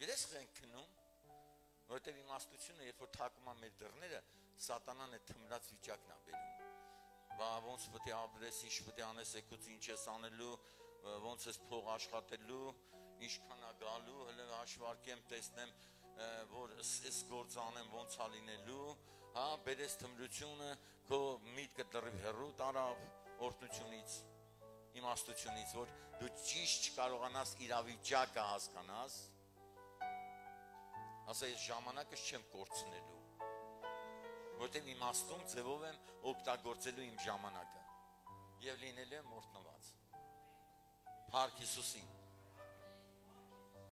Գիտես խենք քնում, որովհետև իմաստությունը, երբ որ թակում է մեր դռները, սատանան է թմրած վիճակն է բերում։ Բա ոնց պետք է ապրես, ինչ պետք է անես, եկուց ինչ ես անելու, ոնց ես փող աշխատելու, ինչքան է գալու, հələ հաշվարկեմ, տեսնեմ, որ այս գործ անեմ, ոնց է լինելու, հա, բերես թմրությունը, քո միտքը դրիվ հեռու տարավ օրտնությունից իմաստությունից, որ դու ճիշտ չկարողանաս իրավիճակը հասկանաս, ասա ես ժամանակս չեմ կորցնելու, որտեղ իմաստուն ձևով եմ օգտագործելու իմ ժամանակը և լինելու եմ օրտնված։ Փառք Հիսուսին։